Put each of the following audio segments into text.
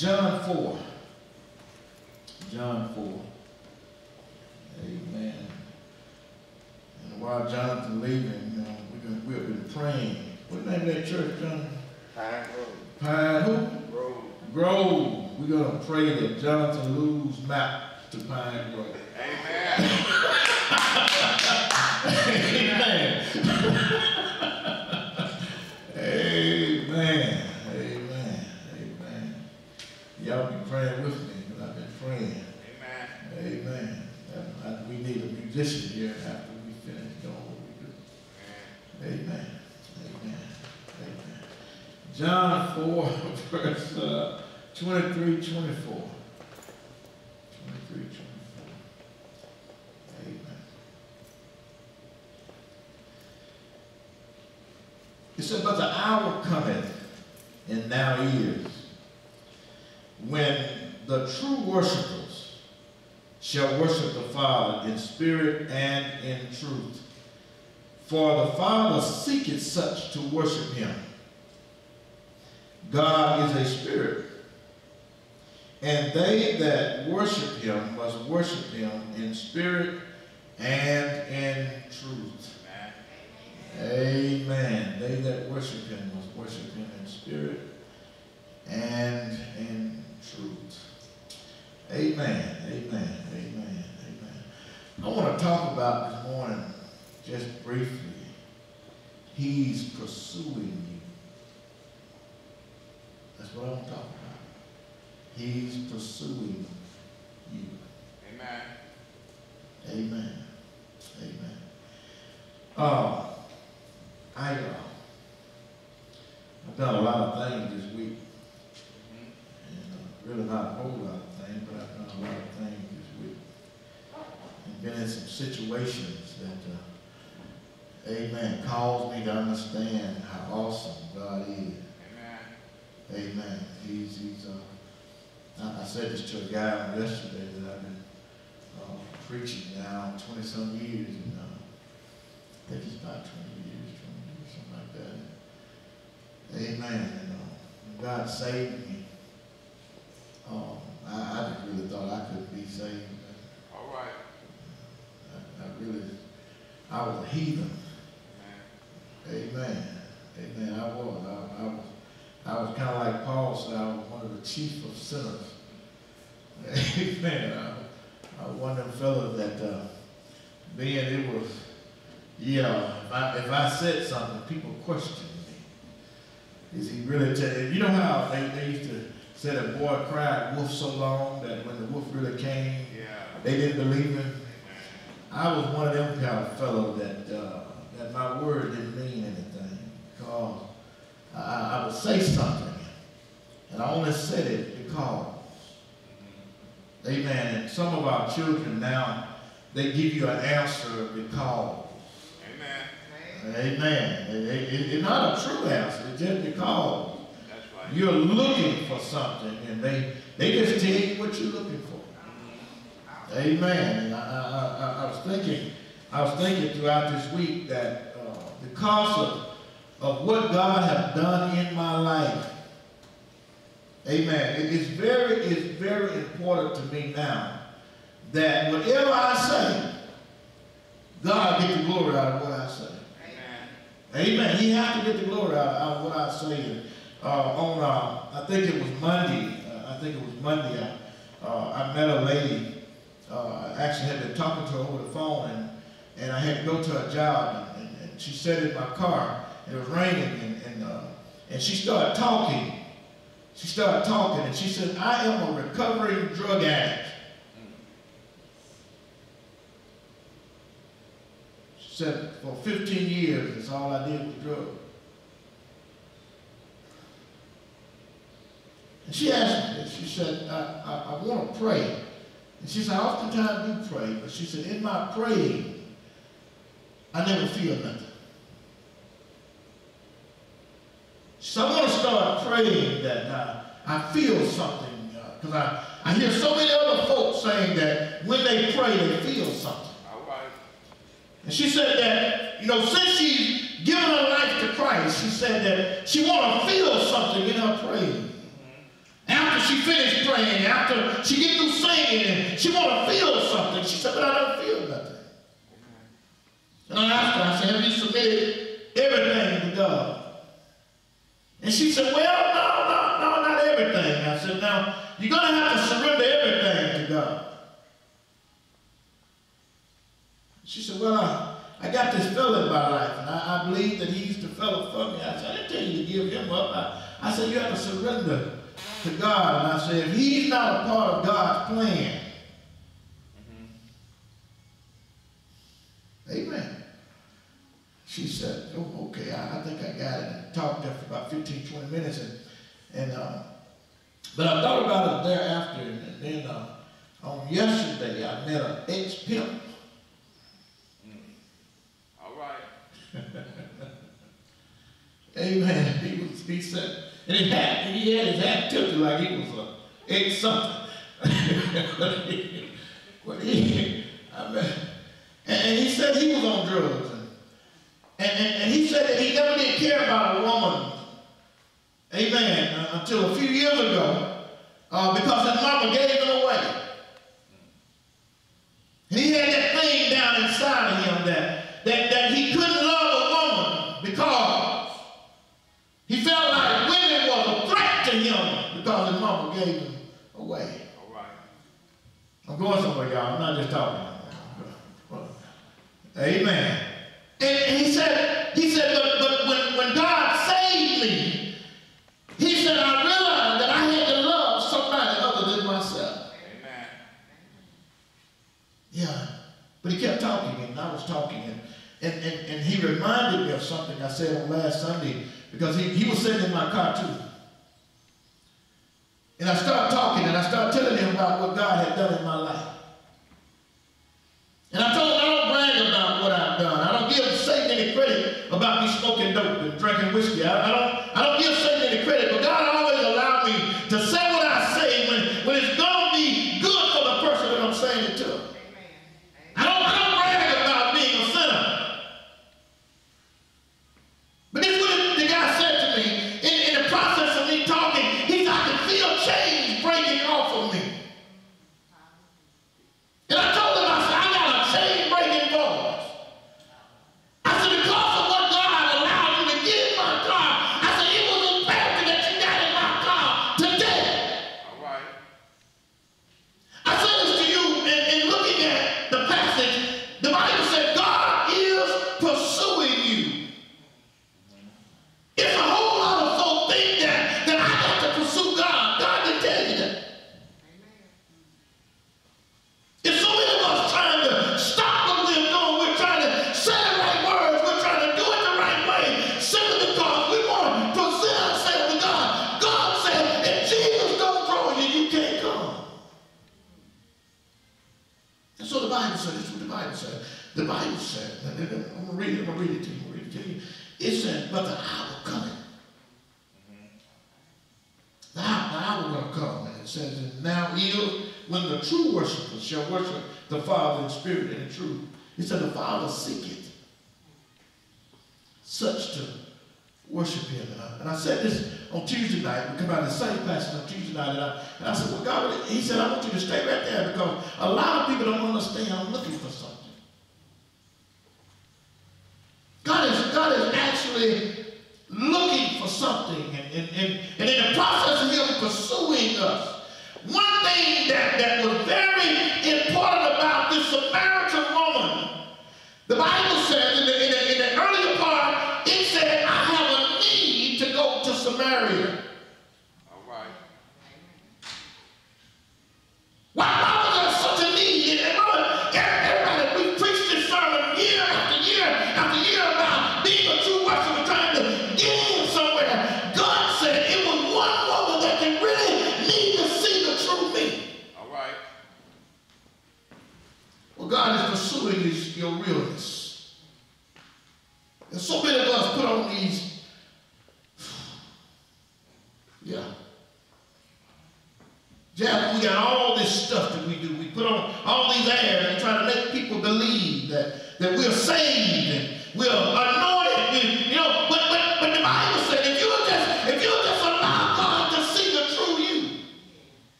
John 4. John 4. Amen. And while Jonathan leaving, you know, we we've been praying. What name of that church, John? Pine Road. Pine who? Road. Grove. We're gonna pray that Jonathan lose map to Pine Grove. Amen. Amen. Amen. Amen. Y'all be praying with me because I've been praying. Amen. Amen. Uh, I- We need a musician here after we finish doing what we do. Amen. Amen. Amen. John 4, verse uh, 23, 24. 23, 24. Amen. It said, But the hour cometh, and now is, when the true worshipers shall worship the Father in spirit and in truth. For the Father seeketh such to worship him. God is a spirit, and they that worship him must worship him in spirit and in truth. Amen. They that worship him must worship him in spirit and in truth. Amen. Amen. Want to talk about this morning, just briefly. He's pursuing you. That's what I want to talk about. He's pursuing you. Amen. Amen. Amen. Uh, I, uh, I've done a lot of things this week. And uh, really not a whole lot of things, but I've done a lot of things this week. And been in some situations that, uh, amen, caused me to understand how awesome God is. Amen. Amen. He's, he's, uh, I, said this to a guy yesterday that I've been, uh, preaching now twenty-some years, and, uh, I think it's about twenty years, twenty years, something like that. Amen. And, uh, when God saved me, um, I, I just really thought I couldn't be saved. All right. I, I really, I was a heathen. Amen. Amen. I was. I, I was. I was kind of like Paul said. I was one of the chief of sinners. Amen. I, I was one of them fellows that, uh, being it was, yeah. If I if I said something, people questioned me. Is he really telling? You know how they, they used to say that boy cried wolf so long that when the wolf really came, Yeah. they didn't believe him. I was one of them kind of fellow that uh, that my word didn't mean anything because I, I would say something, and I only said it because. Amen. And some of our children now they give you an answer because. Amen. Amen. It- it- it's not a true answer. It's just because That's right. you're looking for something, and they they just tell you what you're looking for. Amen. And I, I, I, I was thinking, I was thinking throughout this week that uh, because of, of what God has done in my life, Amen. It is very, it's very important to me now that whatever I say, God get the glory out of what I say. Amen. Amen. He has to get the glory out, out of what I say. Uh, on, uh, I think it was Monday. Uh, I think it was Monday. I, uh, I met a lady. Uh, actually had been talking to her over the phone, and, and I had to go to her job, and, and, and she sat in my car. And it was raining, and and, uh, and she started talking. She started talking, and she said, "I am a recovering drug addict." She said, "For 15 years, that's all I did was drugs." And she asked me this. She said, I, I, I want to pray. And she said, I oftentimes do pray, but she said, in my praying, I never feel nothing. So I want to start praying that uh, I feel something, because I, I hear so many other folks saying that when they pray, they feel something. All right. And she said that, you know, since she's given her life to Christ, she said that she want to feel something in her praying. After she finished praying, after she get through singing, she want to feel something, she said, but I don't feel nothing. And I asked her, I said, have you submitted everything to God? And she said, well, no, no, no, not everything. I said, now, you're going to have to surrender everything to God. She said, well, I, I got this fellow in my life, and I, I believe that he's the fellow for me. I said, I didn't tell you to give him up. I, I said, you have to surrender to God. And I said, if he's not a part of God's plan, mm-hmm. amen. She said, oh, okay, I, I, think I got it. And talked there for about 15, 20 minutes. And, and uh, but I thought about it thereafter. And then uh, on yesterday, I met an ex-pimp All right. Amen. He was, he said, and he had, he had his hat tilted like he was a ate something. but he, I mean, and, and, he said he was on drugs. And, and, and, he said that he never did care about a woman, amen, uh, until a few years ago, uh, because his mama gave him away. And he had that thing down inside of him that, that, that he couldn't love a woman because he felt like women was a threat to him because his mama gave him away. All right. I'm going somewhere, y'all. I'm not just talking. Amen. And, and he said, he said, but, but when, when God saved me, he said, I realized that I had to love somebody other than myself. Amen. Yeah. But he kept talking, and I was talking, and, and, and, and he reminded me of something I said on last Sunday because he, he was sitting in my car too. And I started talking and I started telling him about what God had done in my life. And I told him I don't brag about what I've done. I don't give Satan any credit about me smoking dope and drinking whiskey. I, I don't, shall worship the Father in spirit and in truth. He said, the Father seeketh such to worship him. And I, and I said this on Tuesday night. We come out of the same passage on Tuesday night. And I, and I said, well, God, he said, I want you to stay right there because a lot of people don't understand I'm looking for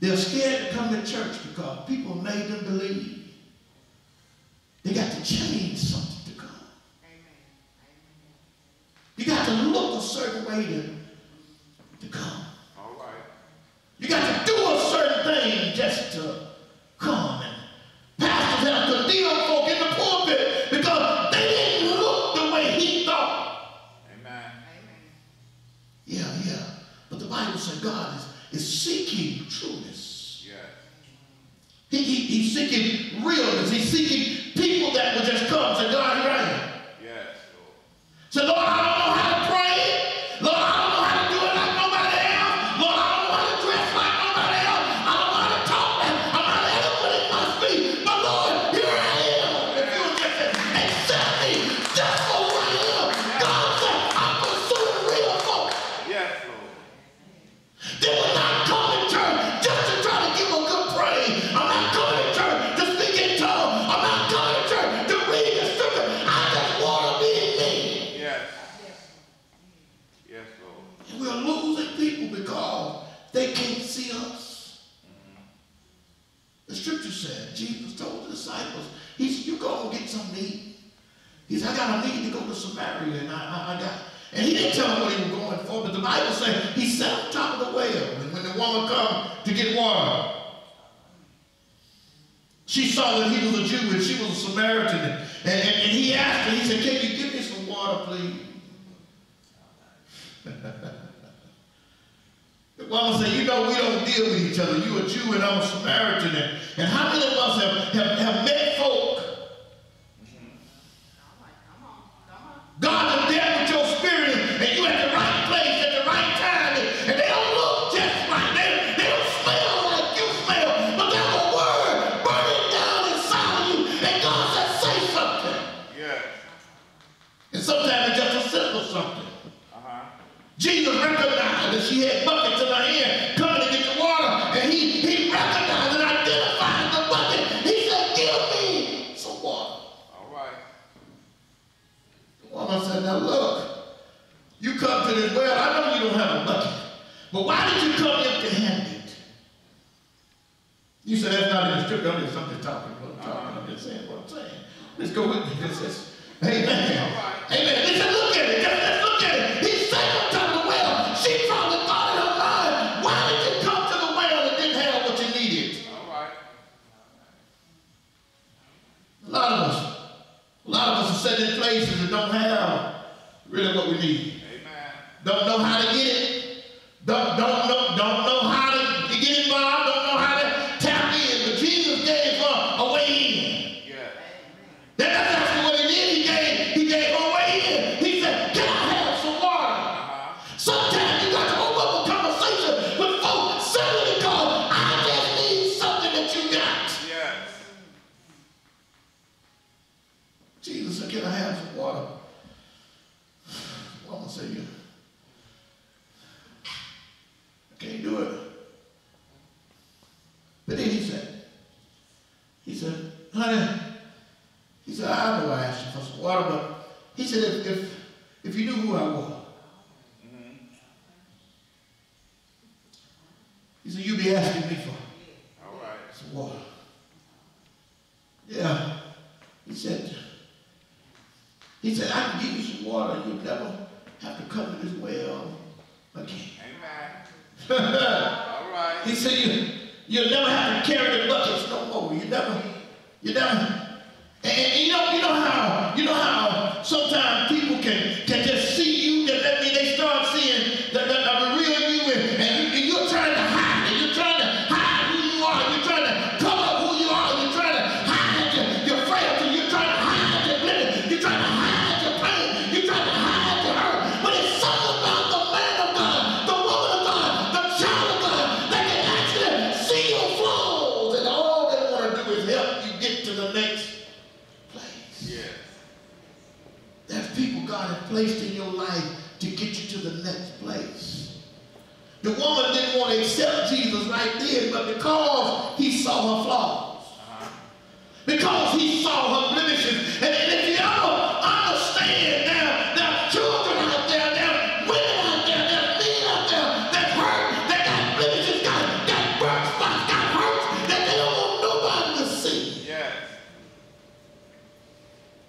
They're scared to come to church because people made them believe. They got to change something to God. Amen. Amen. You got to look a certain way to, to come. seeking realness. He's seeking Bible he sat on top of the well. And when the woman come to get water, she saw that he was a Jew and she was a Samaritan. And, and, and he asked her, he said, can you give me some water, please? the woman said, you know, we don't deal with each other. You a Jew and I'm a Samaritan. And, and how many of us have, have, have met folk? Mm-hmm. Come on, come on. God Jesus recognized that she had buckets in her hand coming to get the water, and he, he recognized and identified the bucket. He said, give me some water. All right. The woman said, now look, you come to this well, I know you don't have a bucket, but why did you come empty-handed? You said that's not in the scripture, I'm just, I'm just talking, I'm, talking. I'm just saying what I'm saying. Let's go with me. This is, amen. All right. Amen. Listen, look. what we need. Amen. Don't know how to get He said, if, if, if you knew who I was, he said, you'd be asking me for All right. some water. Yeah. He said, he said, I can give you some water. You'll never have to come to this well again. Amen. All right. He said, you, you'll never have to carry the buckets no more. You never, you never. And, and you know, you know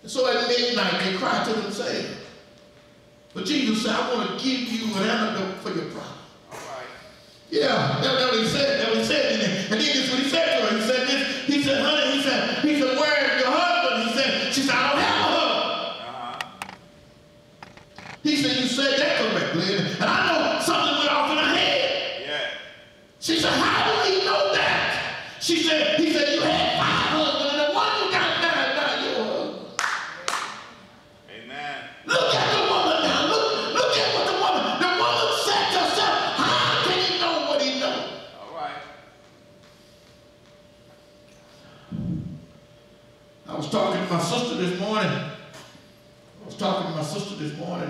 And so at midnight they cried to themselves. But Jesus said, I want to give you an antidote for your problem. All right. Yeah, that's what he said. That's what he said. And then, this is what he said to her. He said I was talking to my sister this morning. I was talking to my sister this morning,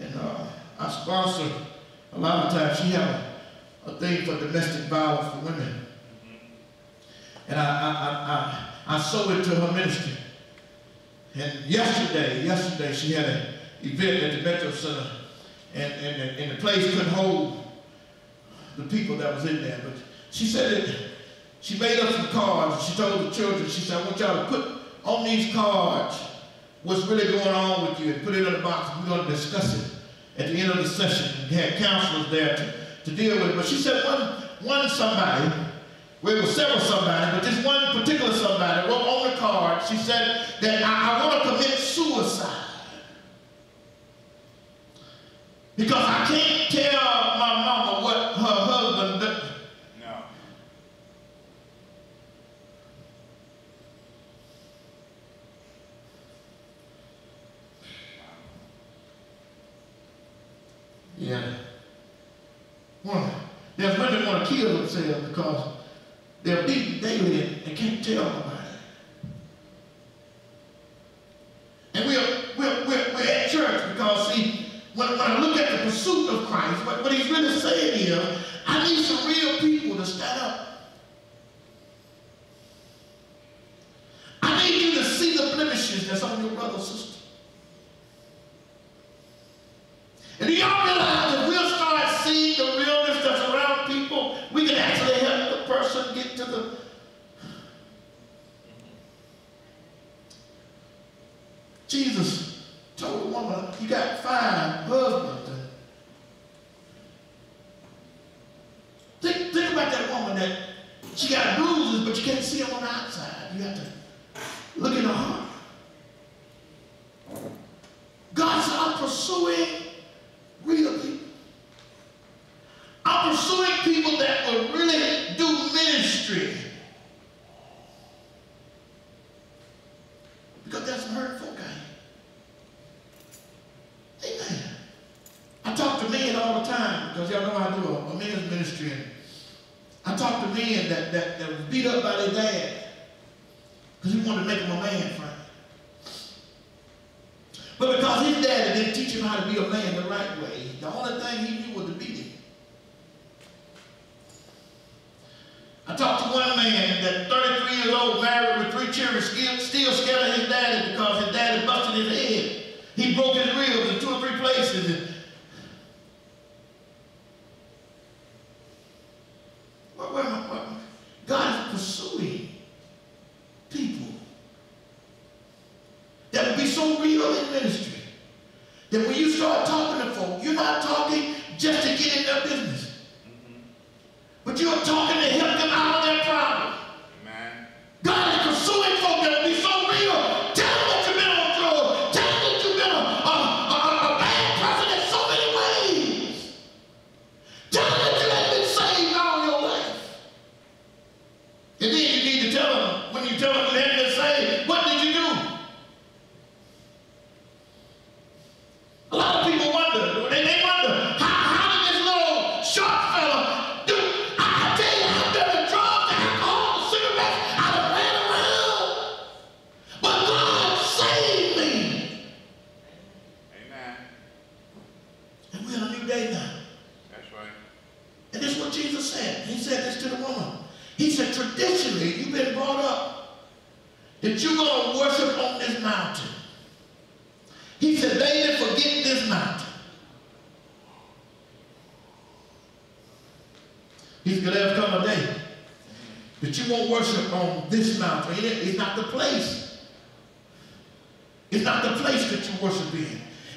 and uh, I sponsor a lot of times. She have a, a thing for domestic violence for women, and I I, I, I, I sow into her ministry. And yesterday, yesterday she had an event at the Metro Center, and, and, and the place couldn't hold the people that was in there. But she said that she made up some cards. She told the children, she said, I want y'all to put on these cards what's really going on with you and put it in a box. We're going to discuss it at the end of the session. We had counselors there to, to deal with it. But she said one, one somebody, well, it was several somebody, but this one particular somebody wrote on the card, she said that I, I want to commit suicide. Because I can't tell my mama what her husband does. No. Yeah. One, there's women want to kill themselves because they're beaten daily and can't tell nobody. And we're, we're, we're, we're at church because, see, when, when I look at the pursuit of Christ, what, what he's really saying here, I need some real people to stand up. I need you to see the blemishes that's on your brother sister. And do y'all realize if we'll start seeing the realness that's around people, we can actually help the person get to the. Jesus told the woman, You got five husbands. And think, think about that woman that she got bruises, but you can't see them on the outside. You have to look in her heart. God said, I'm pursuing real people. I'm pursuing will really do ministry. Because there's some hurtful guy. Amen. I talk to men all the time because y'all know I do a, a men's ministry. And I talk to men that, that, that was beat up by their dad because he wanted to make them a man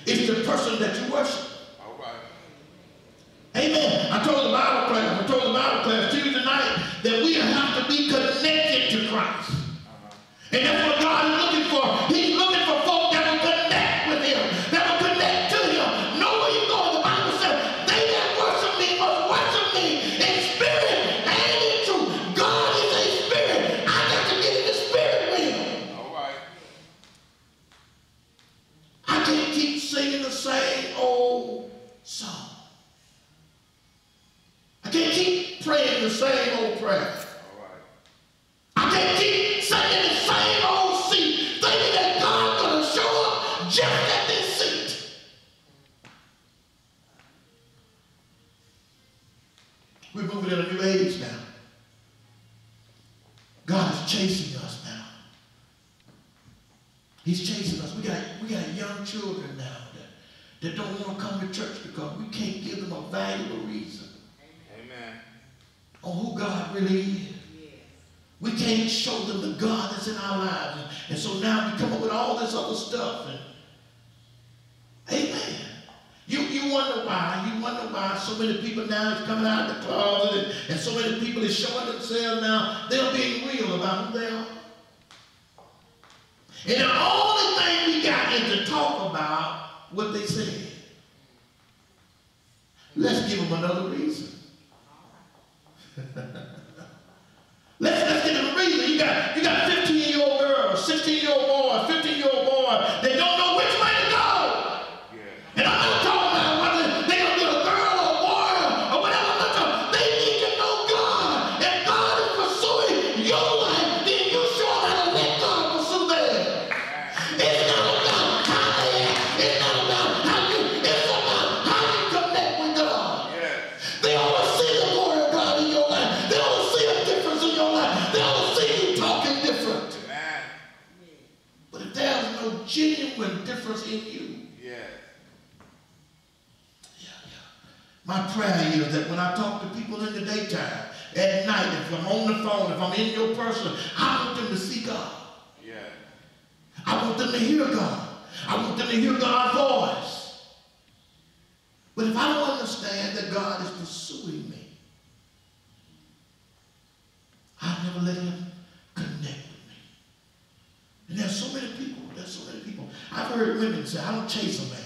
It's the person that you worship. All right. Amen. I told the Bible class, I told the Bible class Tuesday night that we have to be connected to Christ. Uh-huh. And that's what God is looking for. Show just at this seat. We're moving in a new age now. God is chasing us now. He's chasing us. We got we got young children now that, that don't want to come to church because we can't give them a valuable reason Amen. on who God really is. We can't show them the God that's in our lives. And, and so now we come up with all this other stuff. And, amen. You, wonder why. You wonder why so many people now is coming out of the closet and, and so many people is showing themselves now. They're being real about who they are. And the only thing we got is to talk about what they said. Let's give them another reason. Genuine difference in you, Yeah. yeah, yeah. My prayer is that when I talk to people in the daytime, at night, if I'm on the phone, if I'm in your person, I want them to see God. Yeah. I want them to hear God. I want them to hear God's voice. But if I don't understand that God is pursuing me, I'll never let him connect with me. And there's so many people, there's so many people. I've heard women say, I don't chase a man.